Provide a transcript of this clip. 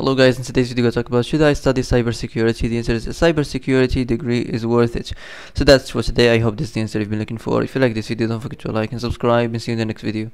Hello guys, in today's video I talk about should I study cybersecurity? The answer is a cybersecurity degree is worth it. So that's for today. I hope this is the answer you've been looking for. If you like this video, don't forget to like and subscribe and see you in the next video.